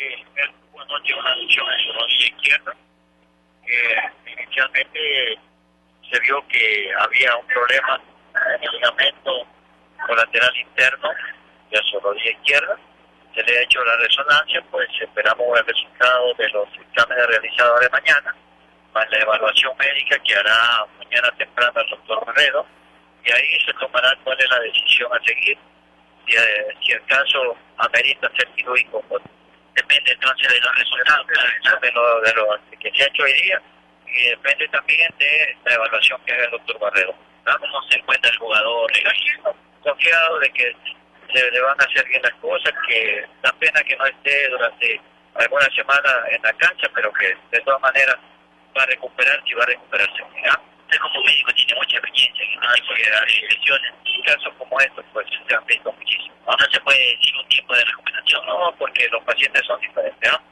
que él una lesión en su rodilla izquierda. que inicialmente se vio que había un problema en el ligamento colateral interno de su rodilla izquierda. Se le ha hecho la resonancia, pues esperamos el resultado de los exámenes realizados de mañana, más la evaluación médica que hará mañana temprano el doctor Barredo, y ahí se tomará cuál es la decisión a seguir. Si, eh, si el caso amerita ser quirúrgico, pues, depende entonces de los resultados, de lo, de lo que se ha hecho hoy día, y depende también de la evaluación que haga el doctor Barredo. ¿Cómo se encuentra el jugador? Confiado de que se le van a hacer bien las cosas, que da pena que no esté durante alguna semana en la cancha, pero que de todas maneras va a recuperarse y va a recuperarse. Usted como médico tiene mucha experiencia en de lesiones. En casos como estos, pues se han visto muchísimo. No se puede decir un tiempo de recuperación, no, porque los pacientes son diferentes. ¿no?